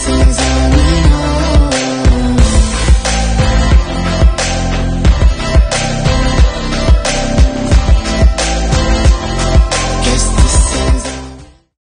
season